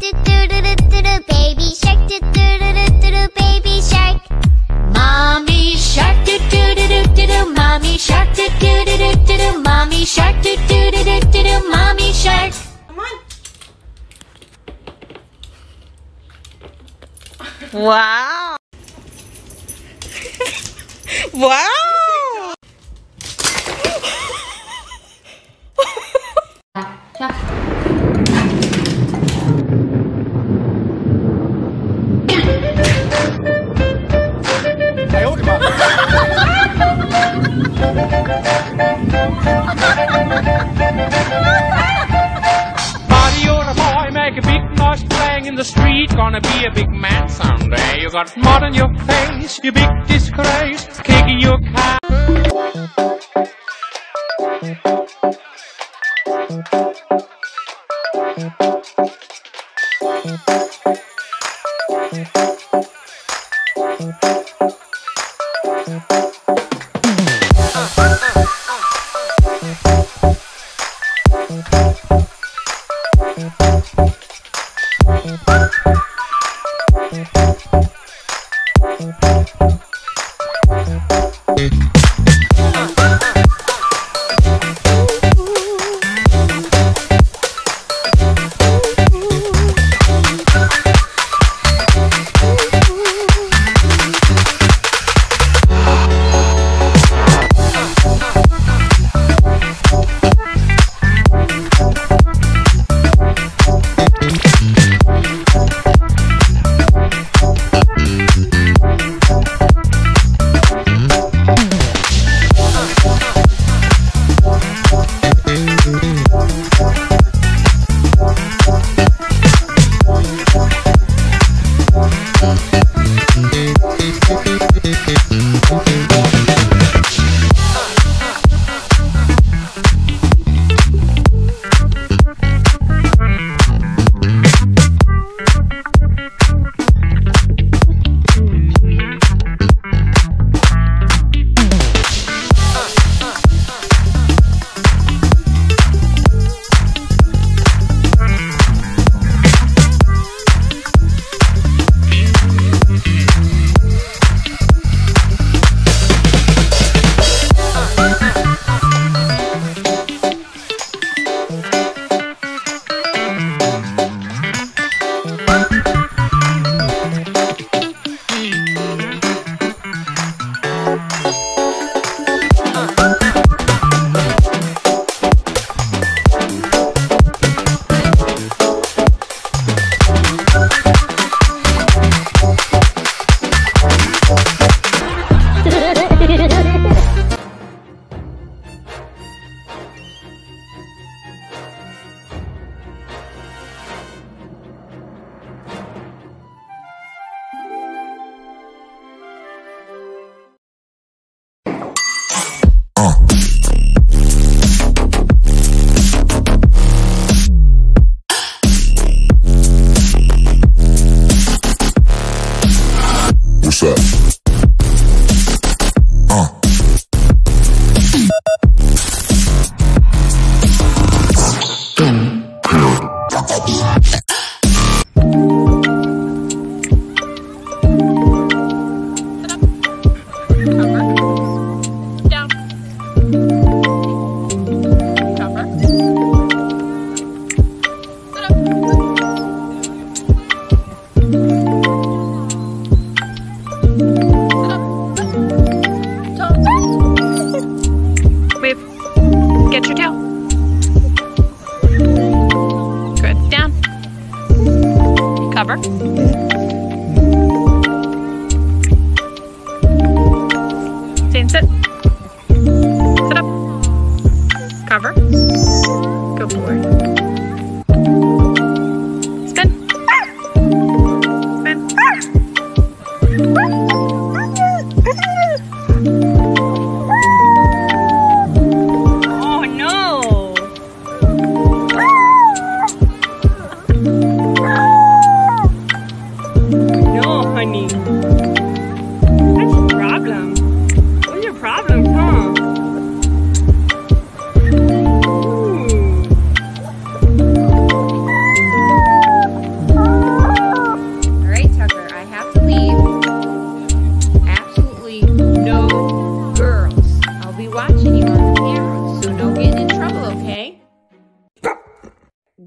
do do do do do do baby shark do do do do do do baby shark. Mommy shark do do do do do do mommy shark do do do do do do mommy shark do do do do do do mommy shark. Come on. Wow. wow. Gonna be a big man someday. You got mud on your face, you big disgrace, kicking your car. What's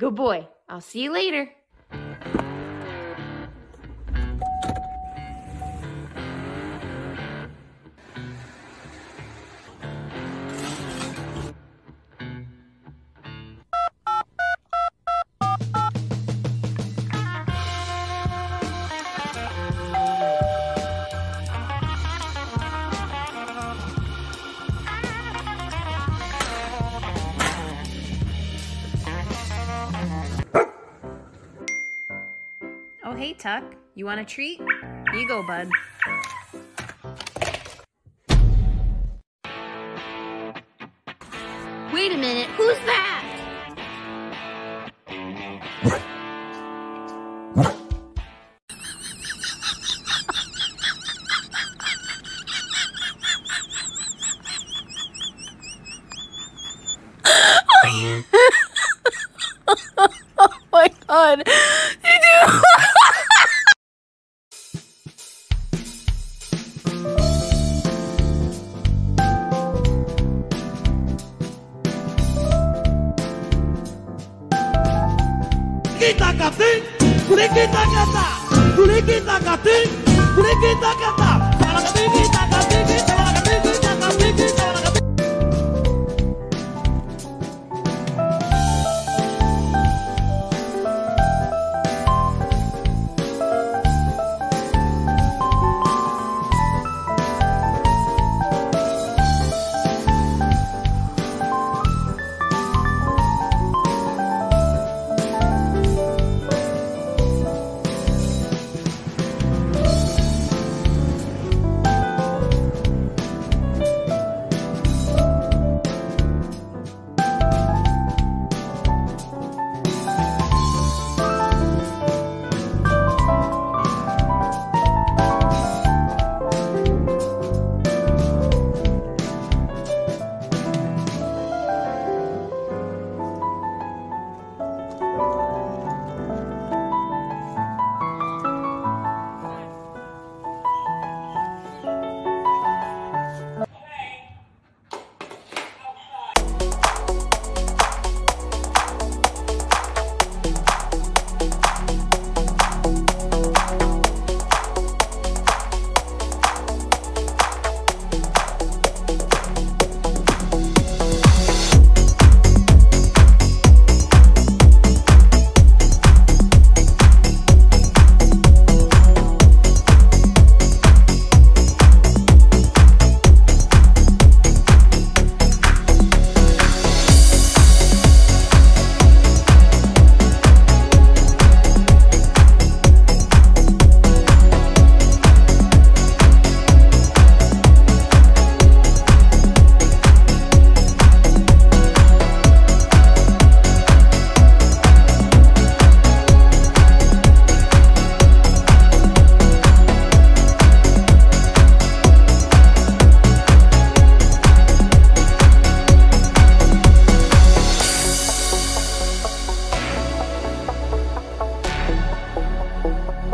Good boy. I'll see you later. Hey, Tuck. You want a treat? You go, bud. Wait a minute, who's that? Kulikita-kati, kulikita-kata, kulikita-kati, kulikita-kata, kulikita-kati,